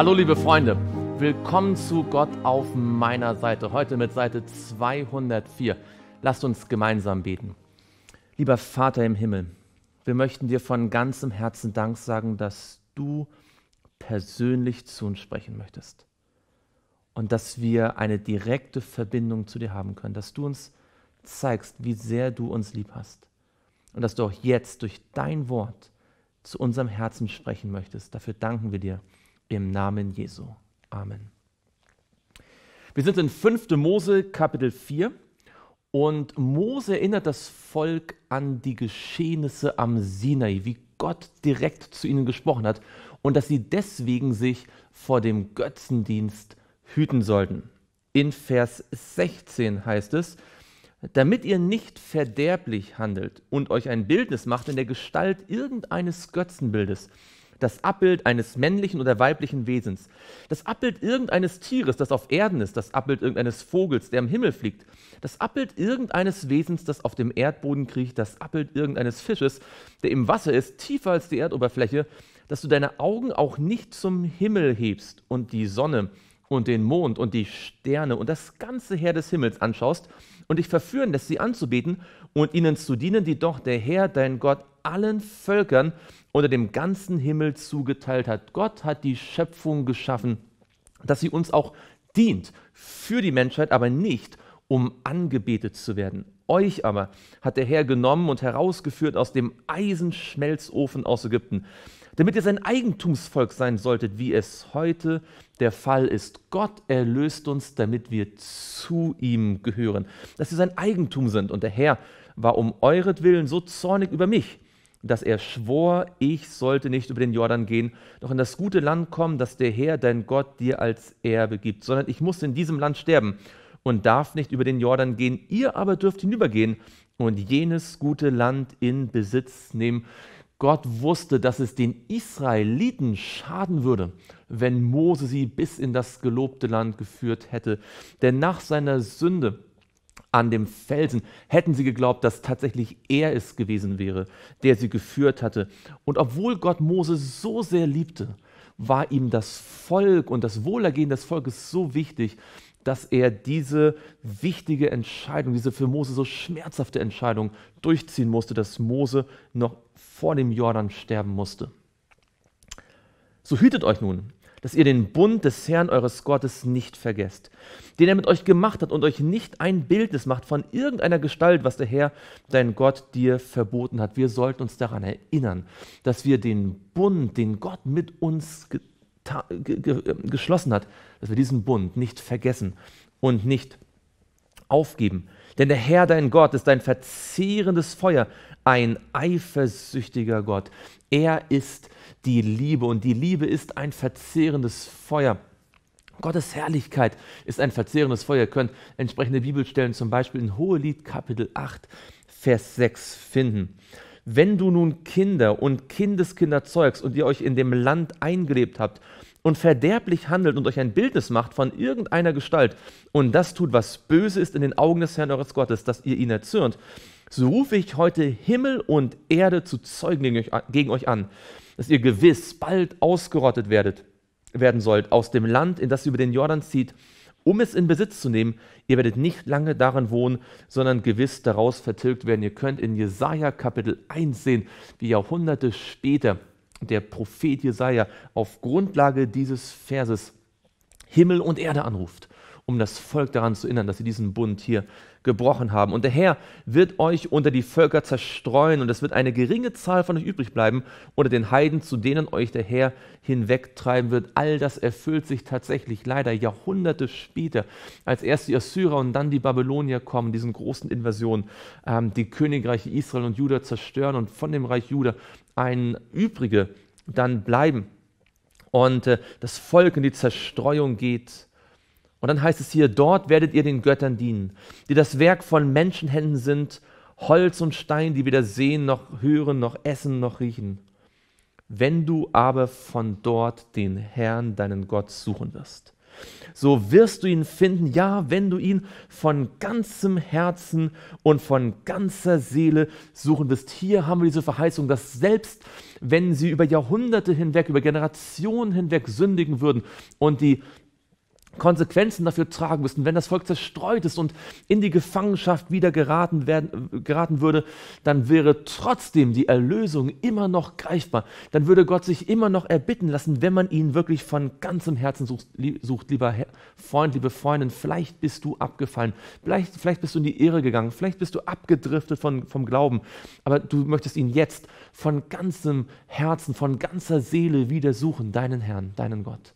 Hallo liebe Freunde, willkommen zu Gott auf meiner Seite. Heute mit Seite 204. Lasst uns gemeinsam beten. Lieber Vater im Himmel, wir möchten dir von ganzem Herzen Dank sagen, dass du persönlich zu uns sprechen möchtest und dass wir eine direkte Verbindung zu dir haben können, dass du uns zeigst, wie sehr du uns lieb hast und dass du auch jetzt durch dein Wort zu unserem Herzen sprechen möchtest. Dafür danken wir dir im Namen Jesu. Amen. Wir sind in 5. Mose Kapitel 4 und Mose erinnert das Volk an die Geschehnisse am Sinai, wie Gott direkt zu ihnen gesprochen hat und dass sie deswegen sich vor dem Götzendienst hüten sollten. In Vers 16 heißt es, damit ihr nicht verderblich handelt und euch ein Bildnis macht in der Gestalt irgendeines Götzenbildes, das Abbild eines männlichen oder weiblichen Wesens, das Abbild irgendeines Tieres, das auf Erden ist, das Abbild irgendeines Vogels, der im Himmel fliegt, das Abbild irgendeines Wesens, das auf dem Erdboden kriecht, das Abbild irgendeines Fisches, der im Wasser ist, tiefer als die Erdoberfläche, dass du deine Augen auch nicht zum Himmel hebst und die Sonne und den Mond und die Sterne und das ganze Heer des Himmels anschaust und dich verführen lässt, sie anzubeten und ihnen zu dienen, die doch der Herr, dein Gott, allen Völkern unter dem ganzen Himmel zugeteilt hat. Gott hat die Schöpfung geschaffen, dass sie uns auch dient für die Menschheit, aber nicht um angebetet zu werden. Euch aber hat der Herr genommen und herausgeführt aus dem Eisenschmelzofen aus Ägypten, damit ihr sein Eigentumsvolk sein solltet, wie es heute der Fall ist. Gott erlöst uns, damit wir zu ihm gehören, dass wir sein Eigentum sind. Und der Herr war um euretwillen so zornig über mich, dass er schwor, ich sollte nicht über den Jordan gehen, noch in das gute Land kommen, das der Herr, dein Gott, dir als Erbe gibt, sondern ich muss in diesem Land sterben und darf nicht über den Jordan gehen. Ihr aber dürft hinübergehen und jenes gute Land in Besitz nehmen. Gott wusste, dass es den Israeliten schaden würde, wenn Mose sie bis in das gelobte Land geführt hätte. Denn nach seiner Sünde an dem Felsen, hätten sie geglaubt, dass tatsächlich er es gewesen wäre, der sie geführt hatte. Und obwohl Gott Mose so sehr liebte, war ihm das Volk und das Wohlergehen des Volkes so wichtig, dass er diese wichtige Entscheidung, diese für Mose so schmerzhafte Entscheidung durchziehen musste, dass Mose noch vor dem Jordan sterben musste. So hütet euch nun, dass ihr den Bund des Herrn eures Gottes nicht vergesst, den er mit euch gemacht hat und euch nicht ein Bildnis macht von irgendeiner Gestalt, was der Herr, dein Gott, dir verboten hat. Wir sollten uns daran erinnern, dass wir den Bund, den Gott mit uns geschlossen hat, dass wir diesen Bund nicht vergessen und nicht aufgeben. Denn der Herr, dein Gott, ist ein verzehrendes Feuer, ein eifersüchtiger Gott. Er ist die Liebe und die Liebe ist ein verzehrendes Feuer. Gottes Herrlichkeit ist ein verzehrendes Feuer. Ihr könnt entsprechende Bibelstellen zum Beispiel in Hohelied Kapitel 8, Vers 6 finden. Wenn du nun Kinder und Kindeskinder zeugst und ihr euch in dem Land eingelebt habt und verderblich handelt und euch ein Bildnis macht von irgendeiner Gestalt und das tut, was böse ist in den Augen des Herrn eures Gottes, dass ihr ihn erzürnt, so rufe ich heute Himmel und Erde zu Zeugen gegen euch, an, dass ihr gewiss bald ausgerottet werdet, werden sollt aus dem Land, in das ihr über den Jordan zieht, um es in Besitz zu nehmen. Ihr werdet nicht lange darin wohnen, sondern gewiss daraus vertilgt werden. Ihr könnt in Jesaja Kapitel 1 sehen, wie Jahrhunderte später der Prophet Jesaja auf Grundlage dieses Verses Himmel und Erde anruft, um das Volk daran zu erinnern, dass sie diesen Bund hier gebrochen haben. Und der Herr wird euch unter die Völker zerstreuen und es wird eine geringe Zahl von euch übrig bleiben unter den Heiden, zu denen euch der Herr hinwegtreiben wird. All das erfüllt sich tatsächlich leider Jahrhunderte später, als erst die Assyrer und dann die Babylonier kommen, diesen großen Invasionen, ähm, die Königreiche Israel und Juda zerstören und von dem Reich Juda ein übrige dann bleiben. Und äh, das Volk in die Zerstreuung geht und dann heißt es hier, dort werdet ihr den Göttern dienen, die das Werk von Menschenhänden sind, Holz und Stein, die weder sehen noch hören noch essen noch riechen. Wenn du aber von dort den Herrn, deinen Gott, suchen wirst, so wirst du ihn finden, ja, wenn du ihn von ganzem Herzen und von ganzer Seele suchen wirst. Hier haben wir diese Verheißung, dass selbst wenn sie über Jahrhunderte hinweg, über Generationen hinweg sündigen würden und die Konsequenzen dafür tragen müssten, wenn das Volk zerstreut ist und in die Gefangenschaft wieder geraten, werden, geraten würde, dann wäre trotzdem die Erlösung immer noch greifbar. Dann würde Gott sich immer noch erbitten lassen, wenn man ihn wirklich von ganzem Herzen sucht, sucht lieber Freund, liebe Freundin. Vielleicht bist du abgefallen, vielleicht, vielleicht bist du in die Irre gegangen, vielleicht bist du abgedriftet von, vom Glauben, aber du möchtest ihn jetzt von ganzem Herzen, von ganzer Seele wieder suchen, deinen Herrn, deinen Gott.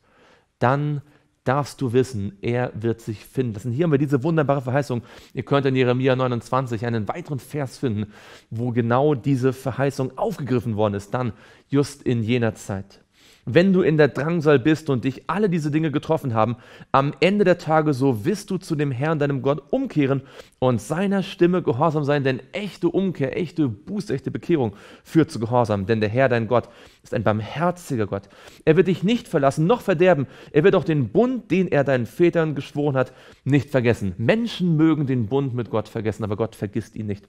Dann darfst du wissen, er wird sich finden lassen. Hier haben wir diese wunderbare Verheißung. Ihr könnt in Jeremia 29 einen weiteren Vers finden, wo genau diese Verheißung aufgegriffen worden ist, dann just in jener Zeit wenn du in der Drangsal bist und dich alle diese Dinge getroffen haben, am Ende der Tage so wirst du zu dem Herrn, deinem Gott, umkehren und seiner Stimme gehorsam sein, denn echte Umkehr, echte Buße, echte Bekehrung führt zu Gehorsam, denn der Herr, dein Gott, ist ein barmherziger Gott. Er wird dich nicht verlassen, noch verderben. Er wird auch den Bund, den er deinen Vätern geschworen hat, nicht vergessen. Menschen mögen den Bund mit Gott vergessen, aber Gott vergisst ihn nicht.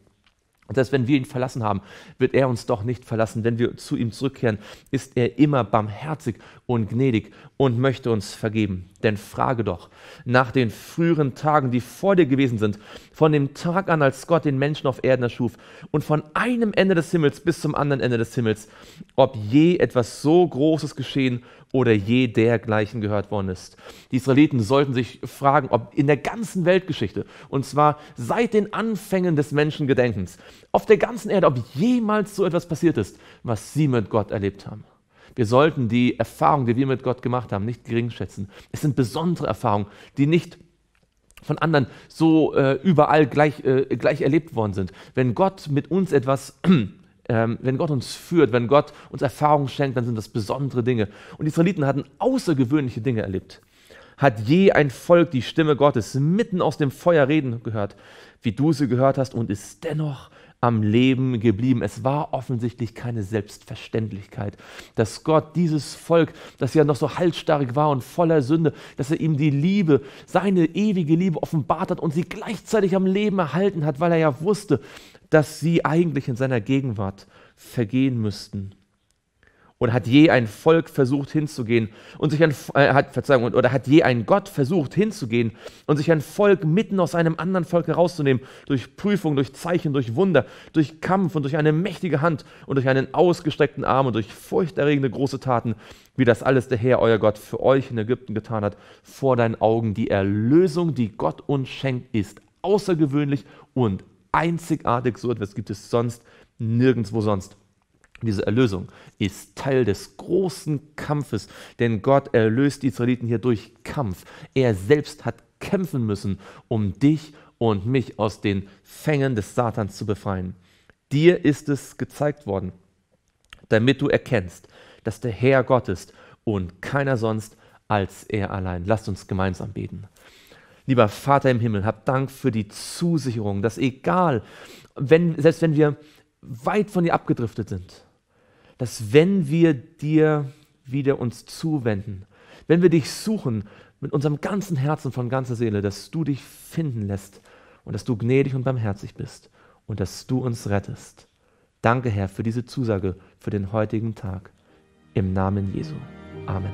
Und selbst wenn wir ihn verlassen haben, wird er uns doch nicht verlassen. Wenn wir zu ihm zurückkehren, ist er immer barmherzig und gnädig und möchte uns vergeben. Denn frage doch nach den früheren Tagen, die vor dir gewesen sind, von dem Tag an, als Gott den Menschen auf Erden erschuf und von einem Ende des Himmels bis zum anderen Ende des Himmels, ob je etwas so Großes geschehen oder je dergleichen gehört worden ist. Die Israeliten sollten sich fragen, ob in der ganzen Weltgeschichte, und zwar seit den Anfängen des Menschengedenkens, auf der ganzen Erde, ob jemals so etwas passiert ist, was sie mit Gott erlebt haben. Wir sollten die Erfahrungen, die wir mit Gott gemacht haben, nicht gering schätzen. Es sind besondere Erfahrungen, die nicht von anderen so äh, überall gleich, äh, gleich erlebt worden sind. Wenn Gott mit uns etwas ähm, wenn Gott uns führt, wenn Gott uns Erfahrungen schenkt, dann sind das besondere Dinge. Und die Israeliten hatten außergewöhnliche Dinge erlebt. Hat je ein Volk die Stimme Gottes mitten aus dem Feuer reden gehört, wie du sie gehört hast, und ist dennoch am Leben geblieben. Es war offensichtlich keine Selbstverständlichkeit, dass Gott dieses Volk, das ja noch so halsstarrig war und voller Sünde, dass er ihm die Liebe, seine ewige Liebe offenbart hat und sie gleichzeitig am Leben erhalten hat, weil er ja wusste, dass sie eigentlich in seiner Gegenwart vergehen müssten. Oder hat je ein Volk versucht hinzugehen und sich ein äh, hat Verzeihung oder hat je ein Gott versucht hinzugehen und sich ein Volk mitten aus einem anderen Volk herauszunehmen durch Prüfung, durch Zeichen, durch Wunder, durch Kampf und durch eine mächtige Hand und durch einen ausgestreckten Arm und durch furchterregende große Taten, wie das alles der Herr euer Gott für euch in Ägypten getan hat, vor deinen Augen. Die Erlösung, die Gott uns schenkt, ist außergewöhnlich und einzigartig, so etwas gibt es sonst nirgendwo sonst. Diese Erlösung ist Teil des großen Kampfes, denn Gott erlöst die Israeliten hier durch Kampf. Er selbst hat kämpfen müssen, um dich und mich aus den Fängen des Satans zu befreien. Dir ist es gezeigt worden, damit du erkennst, dass der Herr Gott ist und keiner sonst als er allein. Lasst uns gemeinsam beten. Lieber Vater im Himmel, hab Dank für die Zusicherung, dass egal, wenn, selbst wenn wir weit von dir abgedriftet sind, dass wenn wir dir wieder uns zuwenden, wenn wir dich suchen mit unserem ganzen Herzen, von ganzer Seele, dass du dich finden lässt und dass du gnädig und barmherzig bist und dass du uns rettest. Danke, Herr, für diese Zusage für den heutigen Tag. Im Namen Jesu. Amen.